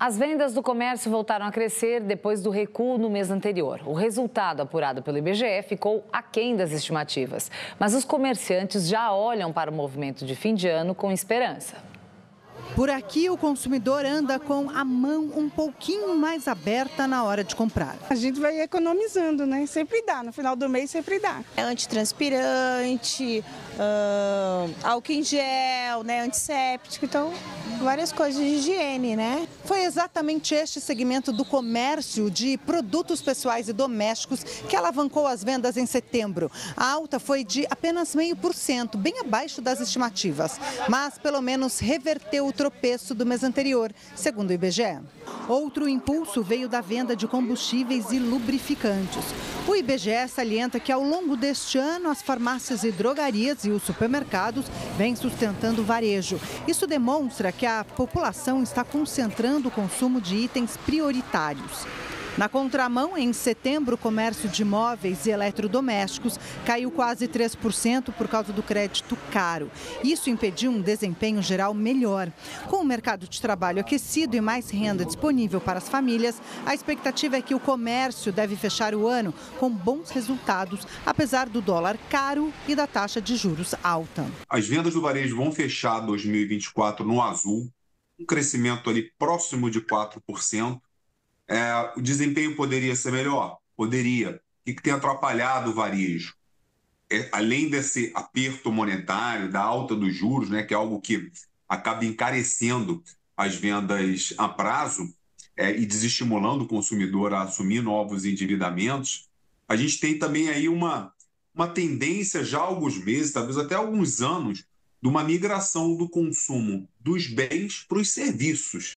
As vendas do comércio voltaram a crescer depois do recuo no mês anterior. O resultado apurado pelo IBGE ficou aquém das estimativas. Mas os comerciantes já olham para o movimento de fim de ano com esperança. Por aqui, o consumidor anda com a mão um pouquinho mais aberta na hora de comprar. A gente vai economizando, né? Sempre dá, no final do mês sempre dá. É antitranspirante, uh, álcool em gel, né? antisséptico, então várias coisas de higiene, né? Foi exatamente este segmento do comércio de produtos pessoais e domésticos que alavancou as vendas em setembro. A alta foi de apenas meio por cento, bem abaixo das estimativas, mas pelo menos reverteu o tropeço do mês anterior, segundo o IBGE. Outro impulso veio da venda de combustíveis e lubrificantes. O IBGE salienta que ao longo deste ano as farmácias e drogarias e os supermercados vêm sustentando o varejo. Isso demonstra que a população está concentrando o consumo de itens prioritários. Na contramão, em setembro, o comércio de imóveis e eletrodomésticos caiu quase 3% por causa do crédito caro. Isso impediu um desempenho geral melhor. Com o mercado de trabalho aquecido e mais renda disponível para as famílias, a expectativa é que o comércio deve fechar o ano com bons resultados, apesar do dólar caro e da taxa de juros alta. As vendas do varejo vão fechar 2024 no azul, um crescimento ali próximo de 4%. É, o desempenho poderia ser melhor? Poderia. O que, tem atrapalhado o varejo? É, além desse aperto monetário, da alta dos juros, né, que é algo que acaba encarecendo as vendas a prazo é, e desestimulando o consumidor a assumir novos endividamentos, a gente tem também aí uma, uma tendência já há alguns meses, talvez até alguns anos, de uma migração do consumo dos bens para os serviços.